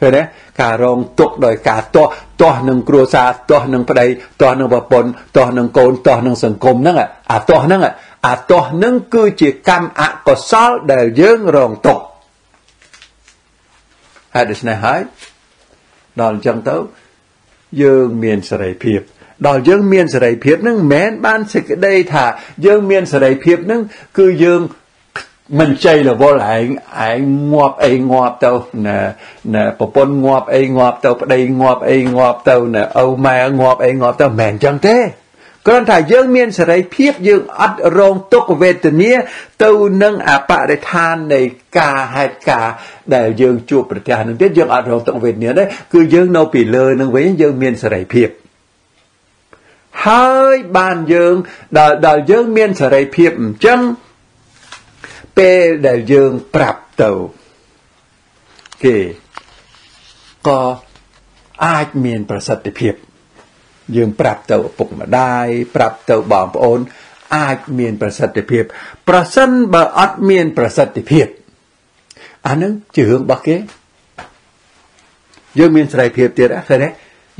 ឃើញទេការរងទុក្ខដោយការទាស់ទាស់នឹងគ្រួសារទាស់នឹងប្តីទាស់នឹងប្រពន្ធទាស់នឹងកូនទាស់នឹងសង្គមហ្នឹងអាទាស់ហ្នឹងអាទាស់ហ្នឹងគឺជាកម្មអកុសលដែលយើងរងទុក្ខហើយដូច្នេះហើយដល់អញ្ចឹងទៅយើងមានសេរីភាពដល់យើងមានសេរីភាពនឹងមិនមែនបានសេចក្តីថាយើងមានសេរីភាពនឹងគឺយើង មិនចៃរវល់ឯងឯងងាប់អីងាប់ទៅណែណែប្រពន្ធងាប់អីងាប់ទៅប្តីងាប់អីងាប់ទៅណែឪម៉ែងាប់អីងាប់ទៅមិនមែនអញ្ចឹងទេគ្រាន់តែយើងមានសេរីភាពយើងអត់រងទុក្ខវេទនាទៅនឹងអបរិស្ថាននៃការហេតុការដែលយើងជួបប្រទះនឹងទៀតយើងអត់រងទុក្ខវេទនាទេគឺយើងនៅពីលើនឹងវិញយើងមានសេរីភាពហើយបានយើងដល់ដល់យើងមានសេរីភាពអញ្ចឹង ពេលដែលយើងប្រាប់ទៅគេក៏អាចមានប្រសិទ្ធភាព យើងប្រាប់ទៅឪពុកម្ដាយប្រាប់ទៅបងប្អូន អាចមានប្រសិទ្ធភាព ប្រសិនបើអត់មានប្រសិទ្ធភាពអានឹងជារឿងរបស់គេយើងមានសេរីភាពទៀតឃើញទេ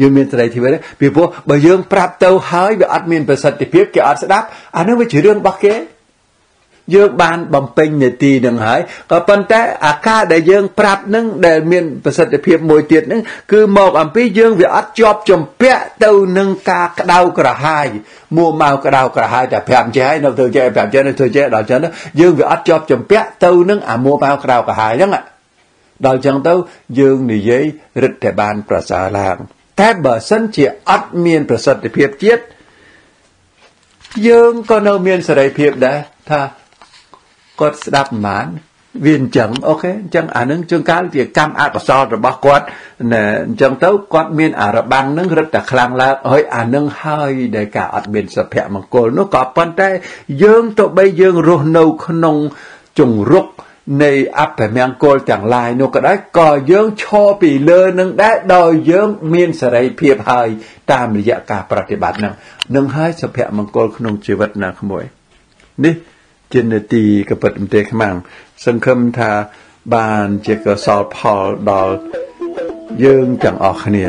យើងមានសេរីភាពទេពីព្រោះបើយើងប្រាប់ទៅហើយវាអត់មានប្រសិទ្ធភាពគេអត់ស្ដាប់អានឹងវាជារឿងរបស់គេ យើងបានបំពេញនាទីនឹងហើយក៏ប៉ុន្តែអាការដែលយើងប្រាប់នឹងដែលមានប្រសិទ្ធភាពមួយទៀតនឹងគឺមកអំពីយើងវាអត់ជាប់ជំពាក់ទៅនឹងការក្តៅក្រហាយមួមកក្តៅក្រហាយតែ5ចេះហើយនៅធ្វើចេះ5ចេះនៅធ្វើចេះដល់ចឹងយើងវាអត់ជាប់ជំពាក់ទៅនឹងអាមួមកក្តៅក្រហាយហ្នឹងដល់ចឹងទៅយើងនិយាយរឹតតែបានប្រសើរឡើងតែបើសិនជាអត់មានប្រសិទ្ធភាពទៀតយើងក៏នៅមានសេរីភាពដែរថា គាត់ស្ដាប់មិនបានវាអញ្ចឹងអូខេអញ្ចឹងអានឹងជួនកាលជាកម្មអកុសលរបស់គាត់ណែអញ្ចឹងទៅគាត់មានអារបាំងនឹងរឹតតែខ្លាំងឡើងហើយអានឹងហើយដែលការអត់មានសុភមង្គលនោះក៏ប៉ុន្តែយើងទៅបីយើងរស់នៅក្នុងជង្រុកនៃអពមង្គលទាំងឡាយនោះក៏ដែរក៏យើងឈរពីលើនឹងដែរដោយយើងមានសេរីភាពហើយតាមរយៈការប្រតិបត្តិនឹងនឹងហើយសុភមង្គលក្នុងជីវិតណាក្មួយនេះ ជានាទីកពិតមទេខ្មាំងសង្ឃឹមថាបានជាកសលផលដល់យើងទាំងអស់គ្នា